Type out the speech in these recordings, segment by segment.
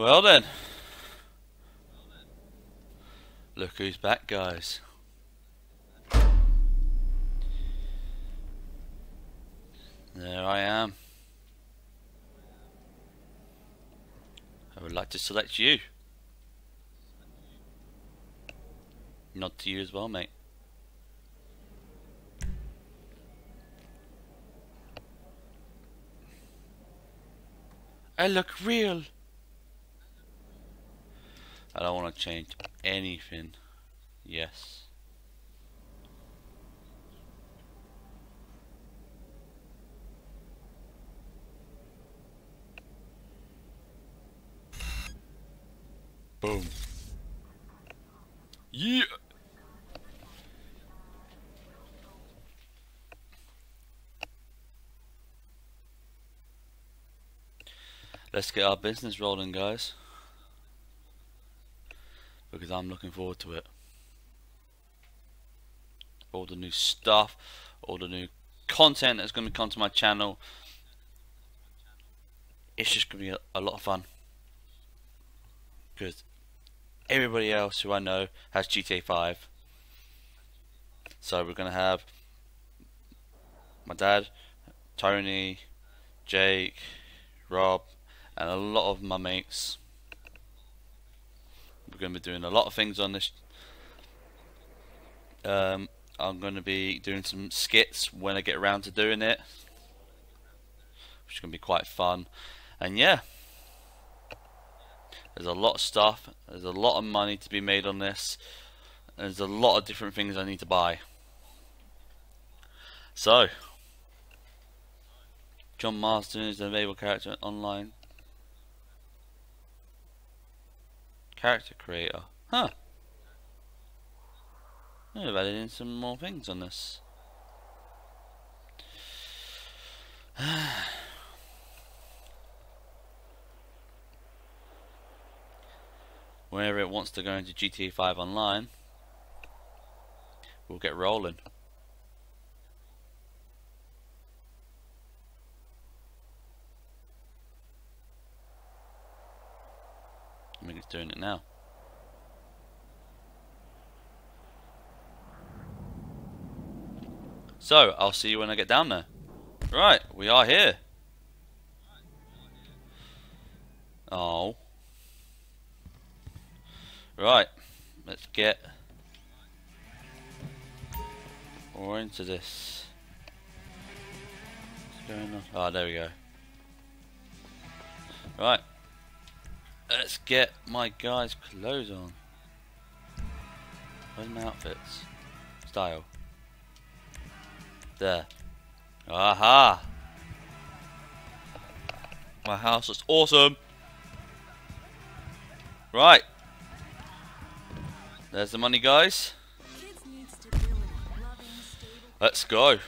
Well then. Look who's back, guys. There I am. I would like to select you. Not to you as well, mate. I look real. I don't want to change anything. Yes. Boom. Let's get our business rolling, guys. Because I'm looking forward to it. All the new stuff, all the new content that's going to come to my channel. It's just going to be a, a lot of fun. Because everybody else who I know has GTA 5. So we're going to have my dad, Tony, Jake, Rob, and a lot of my mates. We're going to be doing a lot of things on this. Um, I'm going to be doing some skits when I get around to doing it, which is going to be quite fun. And yeah, there's a lot of stuff. There's a lot of money to be made on this. There's a lot of different things I need to buy. So, John Marston is an available character online. Character creator. Huh. I've added in some more things on this. Whenever it wants to go into GTA 5 Online, we'll get rolling. I think it's doing it now. So, I'll see you when I get down there. Right, we are here. Oh. Right, let's get more into this. What's going on? Oh, there we go. Right. Let's get my guy's clothes on. Where's my outfits? Style. There. Aha! My house looks awesome! Right. There's the money, guys. Let's go.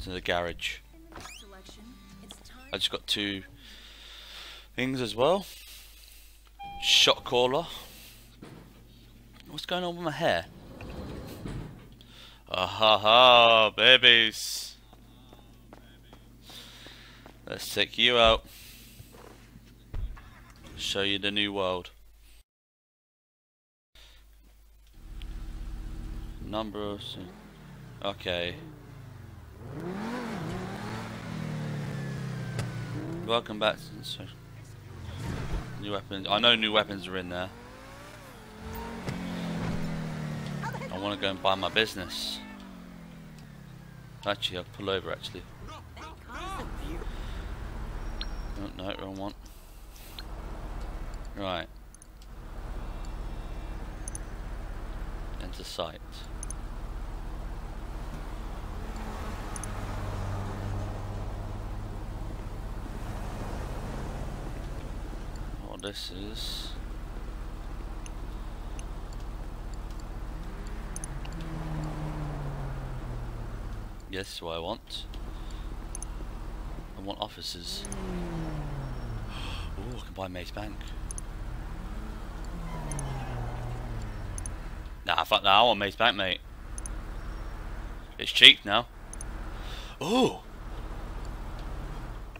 To the garage. I just got two things as well. Shot caller. What's going on with my hair? Ah ha ha, babies. Let's take you out. Show you the new world. Number of... Okay. Welcome back to... New weapons. I know new weapons are in there. I want to go and buy my business. Actually, I'll pull over actually. Oh, no, wrong one. Right. Enter site. This is. Yes, what I want. I want offices. Oh, I can buy Maze Bank. Nah, fuck that. I want Maze Bank, mate. It's cheap now. Oh!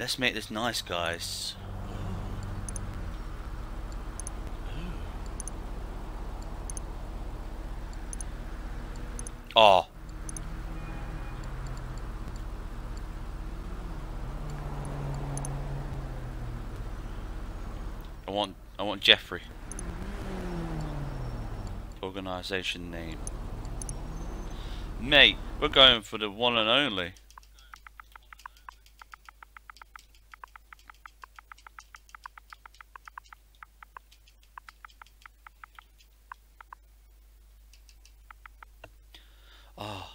Let's make this nice, guys. Oh. I want I want Jeffrey. Organisation name. Mate, we're going for the one and only. Oh.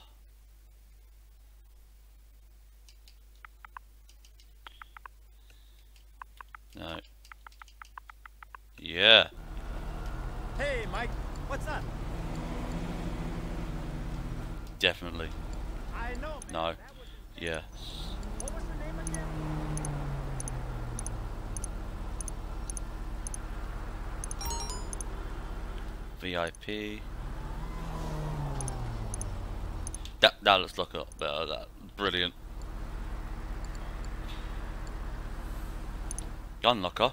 No. Yeah. Hey, Mike, what's up? Definitely. I know, man. No. That was Yes. what was her name again? VIP. That that looks like a lot better. That brilliant. Gun locker.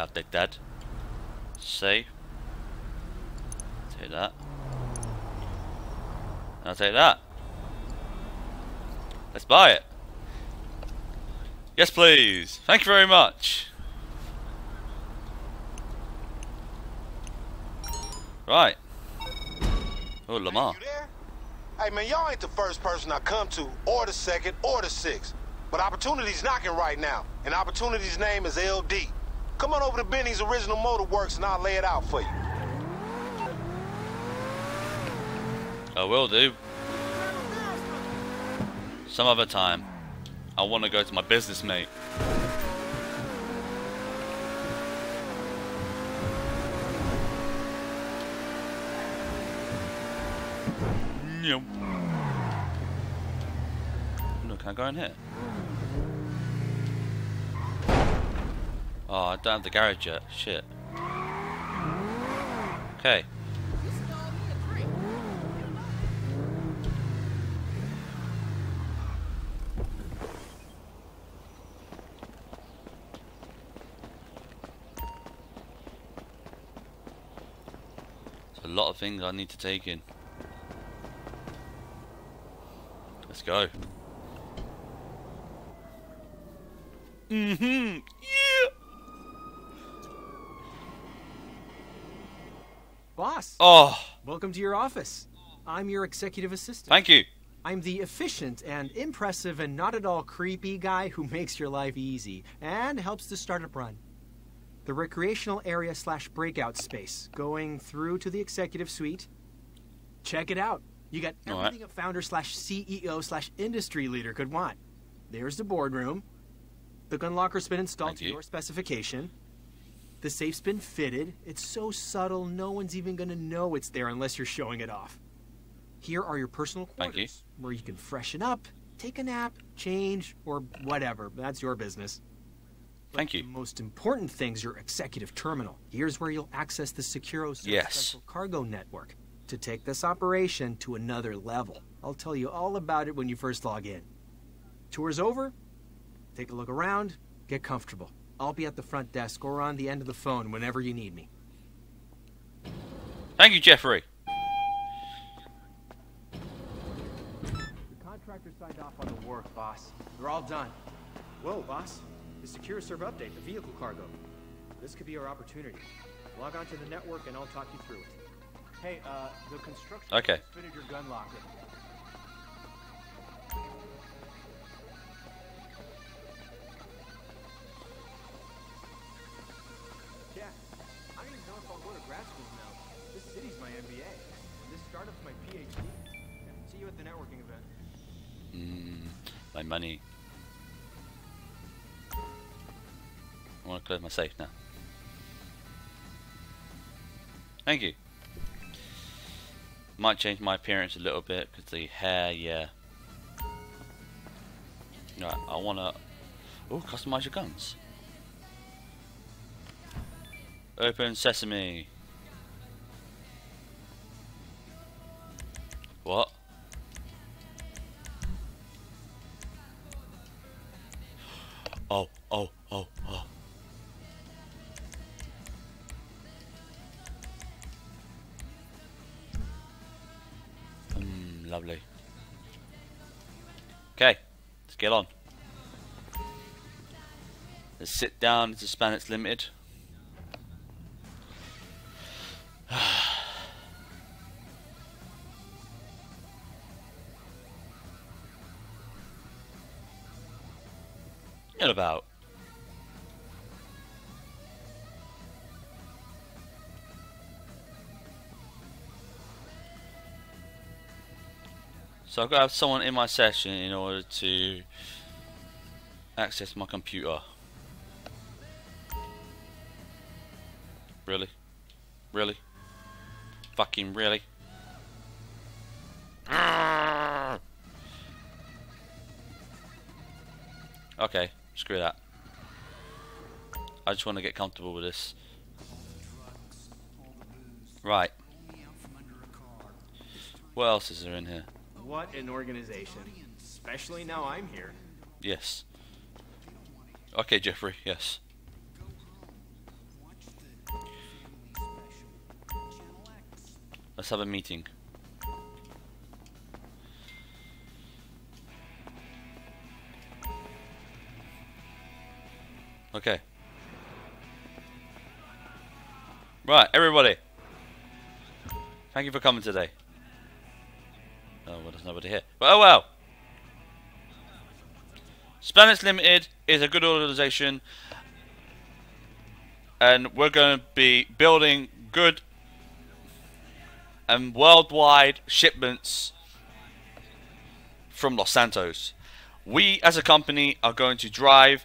I'll take that. Save. Take that. I'll take that. Let's buy it. Yes, please. Thank you very much. Right. Oh, Lamar. Hey man, y'all ain't the first person I come to, or the second, or the sixth. But opportunity's knocking right now, and opportunity's name is LD. Come on over to Benny's Original Motor Works and I'll lay it out for you. I will do. Some other time. I want to go to my business mate. No. No, can I go in here? Oh, I don't have the garage yet. Shit. Okay. There's a lot of things I need to take in. Let's go. Mm-hmm. Yeah. Boss, Oh, welcome to your office. I'm your executive assistant. thank you. I'm the efficient and impressive and not at all creepy guy who makes your life easy and helps the startup run. The recreational area slash breakout space going through to the executive suite. Check it out. You got All right. everything a founder slash CEO slash industry leader could want. There's the boardroom. The gun locker's been installed Thank to you. your specification. The safe's been fitted. It's so subtle, no one's even gonna know it's there unless you're showing it off. Here are your personal Thank you. quarters, where you can freshen up, take a nap, change, or whatever. That's your business. But Thank you. The most important thing's your executive terminal. Here's where you'll access the Securo Yes. Central Cargo Network to take this operation to another level. I'll tell you all about it when you first log in. Tour's over. Take a look around. Get comfortable. I'll be at the front desk or on the end of the phone whenever you need me. Thank you, Jeffrey. The contractor signed off on the work, boss. They're all done. Whoa, boss. The SecuroServ update, the vehicle cargo. This could be our opportunity. Log on to the network and I'll talk you through it. Hey, uh, the construction Okay. fitted your gun locker. My money. I want to close my safe now. Thank you. Might change my appearance a little bit because the hair, yeah. Right, I want to. Oh, customize your guns. Open sesame. Get on. Let's sit down to Spandex Limited. So I've got to have someone in my session in order to access my computer. Really? Really? Fucking really? Okay, screw that. I just want to get comfortable with this. Right. What else is there in here? What an organization. Especially now I'm here. Yes. Okay, Jeffrey, yes. Let's have a meeting. Okay. Right, everybody. Thank you for coming today. Oh, well, there's nobody here. Oh well. Spandex Limited is a good organization. And we're going to be building good and worldwide shipments from Los Santos. We as a company are going to drive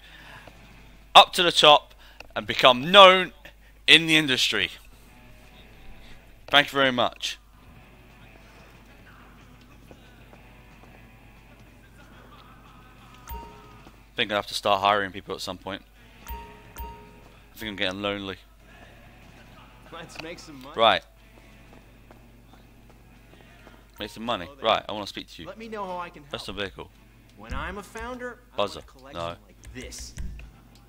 up to the top and become known in the industry. Thank you very much. I think I have to start hiring people at some point. I think I'm getting lonely. Let's make some money. Right. Make some money. Right, I want to speak to you. Let me know how I can help. Custom vehicle. When I'm a founder, I Buzzer. collection No. like this.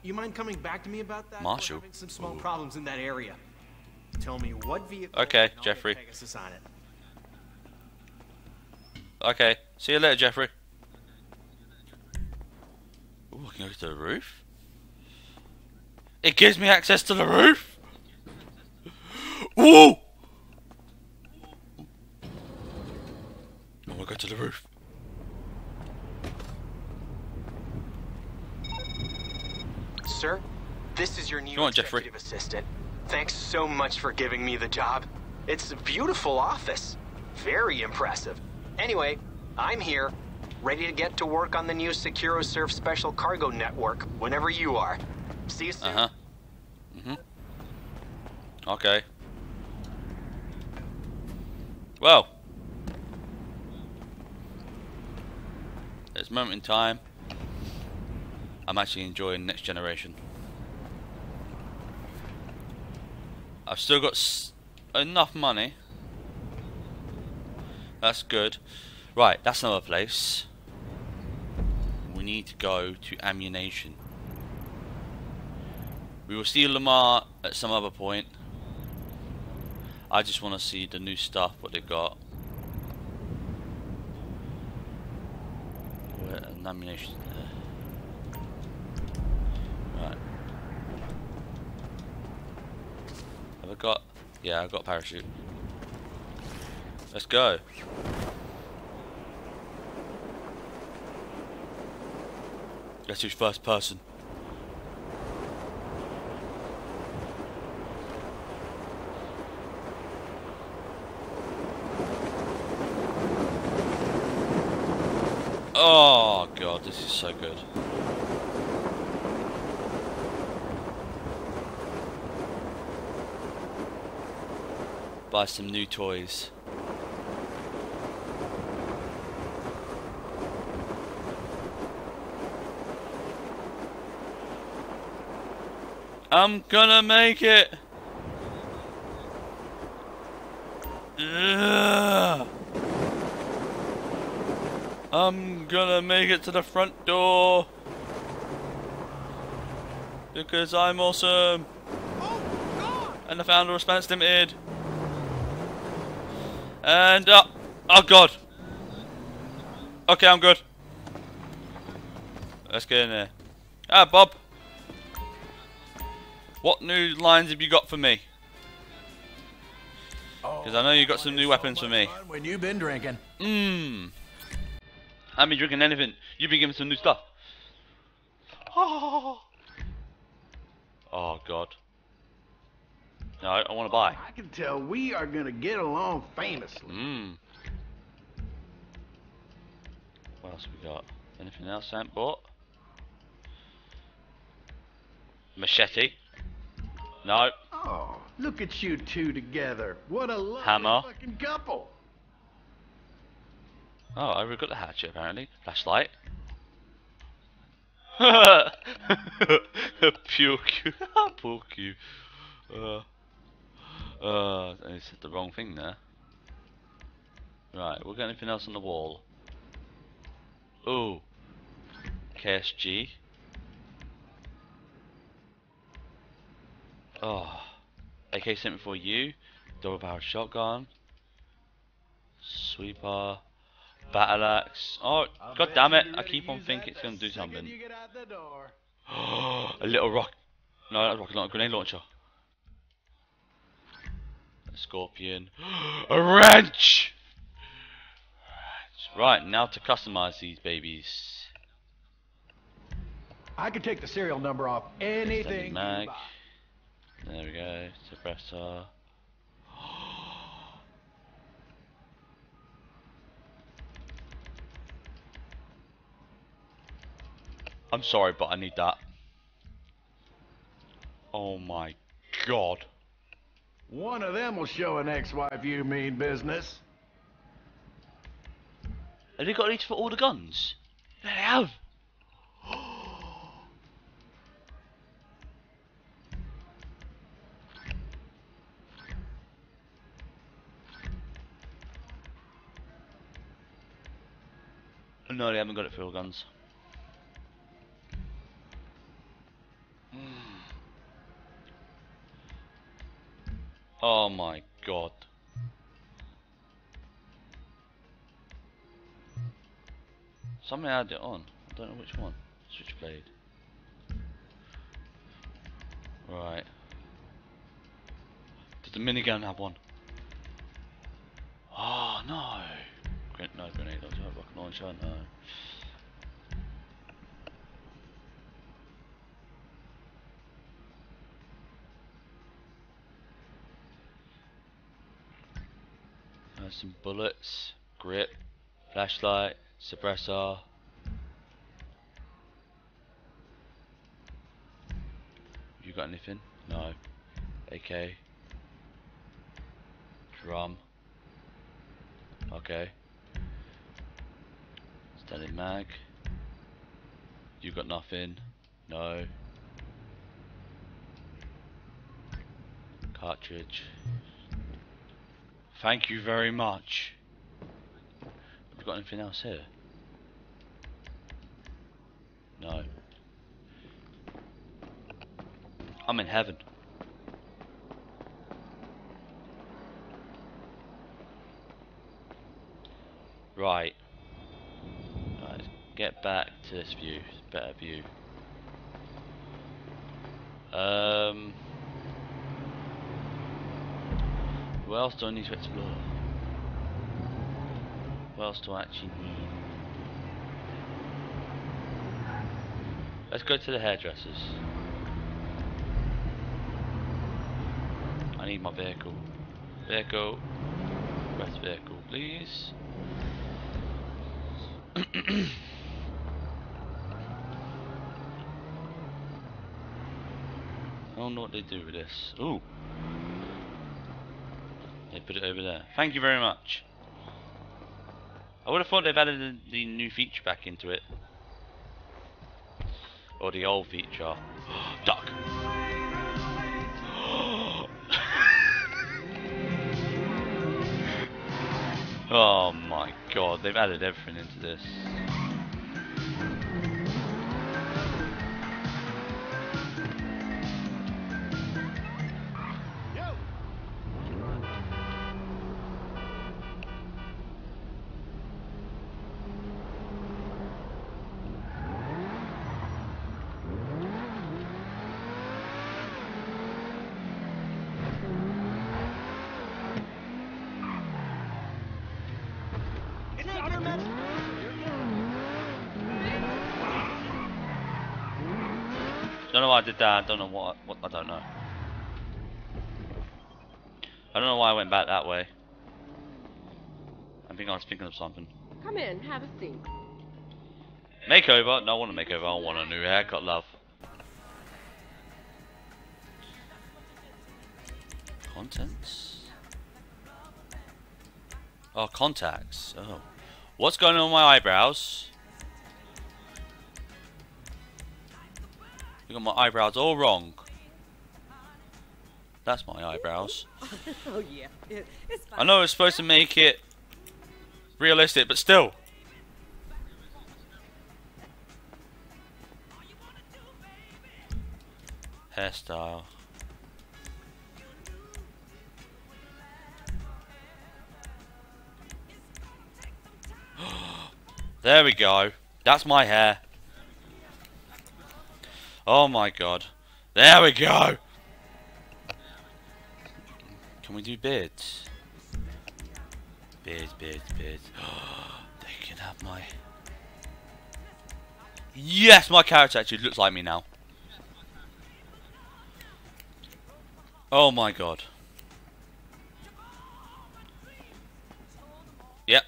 You mind coming back to me about that? Marshall. Some small Ooh. problems in that area. Tell me what vehicle. Okay, I'll Jeffrey. Pegasus on it. Okay, see you later, Jeffrey. Ooh, I can go to the roof? It gives me access to the roof? Ooh! I want to go to the roof. Sir, this is your new Come on, Jeffrey. executive assistant. Thanks so much for giving me the job. It's a beautiful office. Very impressive. Anyway, I'm here, ready to get to work on the new SecuroServ Special Cargo Network whenever you are. See you soon. Uh huh. Mm-hmm. Okay. Well. At this moment in time, I'm actually enjoying Next Generation. I've still got enough money. That's good. Right, that's another place. We need to go to ammunition. We will see Lamar at some other point. I just want to see the new stuff, what they got. Where an ammunition there. Right. Have I got? Yeah, I've got parachute. Let's go. Let's do first person. Oh god, this is so good. Buy some new toys. I'm gonna make it. Ugh. I'm gonna make it to the front door. Because I'm awesome. And the founder of Spandex Limited. And, uh, oh god. Okay, I'm good. Let's get in there. Ah, Bob. What new lines have you got for me? Oh, because I know you got some new weapons for me. When you've been drinking. Mmm. I haven't been drinking anything. You've been giving some new stuff. Oh, oh God. No, I want to buy. I can tell we are gonna get along famously. Mmm. What else we got? Anything else Sam bought? Machete. No. Oh, look at you two together. What a lovely Hammer. fucking couple. Oh, I have got the hatchet apparently. Flashlight. Puke. Puke you. Uh, uh, I said the wrong thing there. Right, we got anything else on the wall? Ooh. KSG. Oh. AK-74U. Double barrel shotgun. Sweeper. Battle axe. Oh, god damn it! I keep on thinking it's gonna do something. You get out the door. a little rock. No, not a rocket launcher. Grenade launcher. A scorpion. a wrench. Right now to customize these babies. I could take the serial number off anything. Standing you mag. There we go. Suppressor. I'm sorry, but I need that. Oh my god. One of them will show an ex-wife you mean business. Have they got these for all the guns? They have. No, they haven't got it for all guns. Oh my god. Somebody had it on. I don't know which one. Switchblade. Right. Did the minigun have one? Oh no. Gren no grenade rocket launcher, no. Uh, some bullets, grip, flashlight, suppressor. You got anything? No. AK. Drum. Okay. Standing mag. You got nothing? No. Cartridge. Thank you very much. Have you got anything else here? No. I'm in heaven. Right. Get back to this view. Better view. Um. What else do I need to explore? What else do I actually need? Let's go to the hairdressers. I need my vehicle. Vehicle. Where's vehicle, please? don't know what they do with this. Ooh. They put it over there. Thank you very much. I would have thought they've added the, new feature back into it. Or the old feature. Duck. oh my god, they've added everything into this. Don't know why I did that. I don't know what. What I don't know. I don't know why I went back that way. I think I was thinking of something. Come in, have a seat. Makeover? No, I want a makeover. I want a new haircut, love. Contents? Oh, contacts. Oh. What's going on with my eyebrows? You got my eyebrows all wrong. That's my eyebrows. oh yeah, it, it's fine. I know it's supposed to make it realistic, but still. Hairstyle. there we go. That's my hair. Oh my god. There we go. Can we do beards? Beards, beards, beards. they can have my... Yes, my character actually looks like me now. Oh my god. Yep.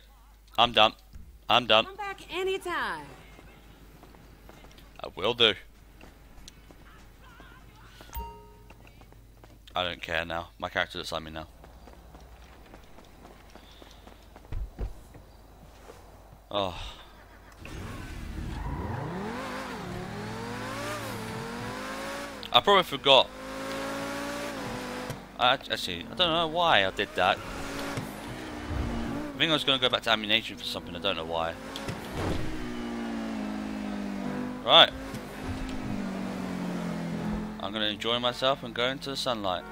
I'm done. I'm done. Come back anytime. I will do. I don't care now. My character looks like me now. Oh. I probably forgot. I act- actually, I don't know why I did that. I think I was going to go back to ammunition for something. I don't know why. Right. I'm going to enjoy myself and go into the sunlight.